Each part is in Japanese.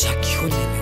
シャキホ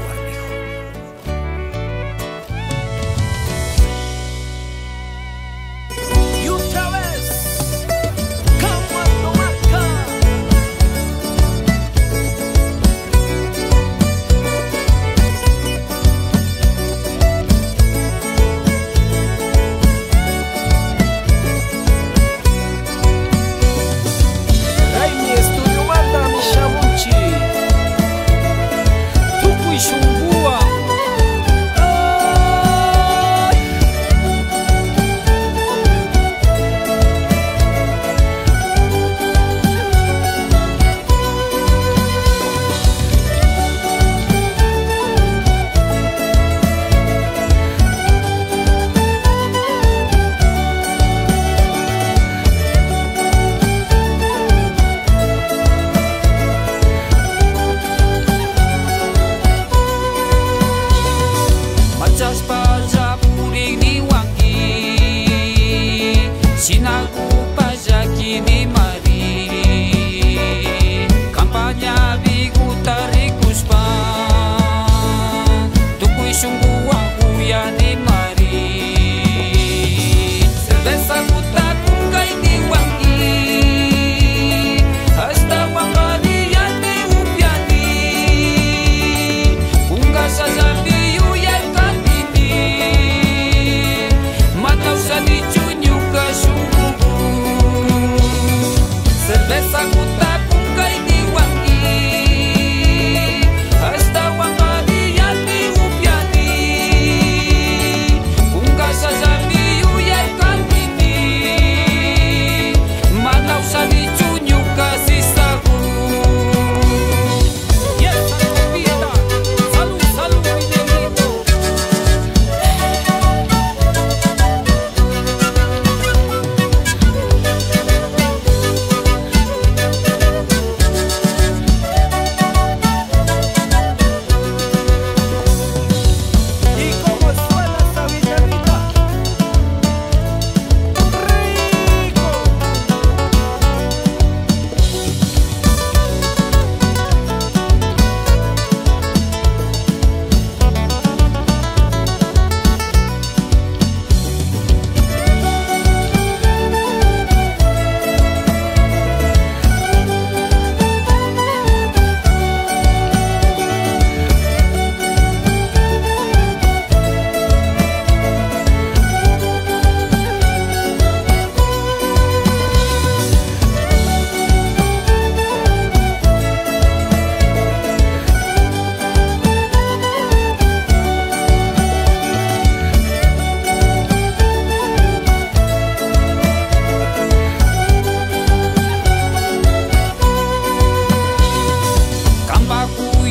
Nessa gota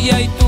y